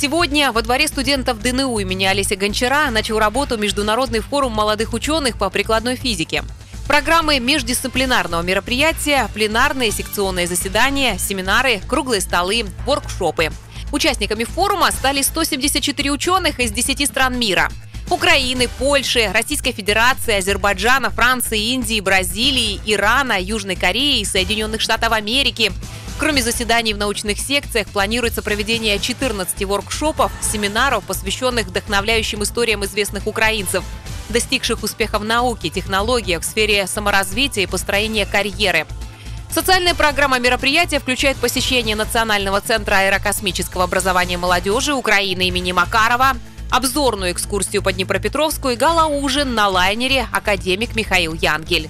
Сегодня во дворе студентов ДНУ имени Олеся Гончара начал работу Международный форум молодых ученых по прикладной физике. Программы междисциплинарного мероприятия, пленарные секционные заседания, семинары, круглые столы, воркшопы. Участниками форума стали 174 ученых из 10 стран мира. Украины, Польши, Российской Федерации, Азербайджана, Франции, Индии, Бразилии, Ирана, Южной Кореи и Соединенных Штатов Америки. Кроме заседаний в научных секциях, планируется проведение 14 воркшопов, семинаров, посвященных вдохновляющим историям известных украинцев – достигших успеха в науке, технологиях, в сфере саморазвития и построения карьеры. Социальная программа мероприятия включает посещение Национального центра аэрокосмического образования молодежи Украины имени Макарова, обзорную экскурсию по Днепропетровску и гала-ужин на лайнере «Академик Михаил Янгель».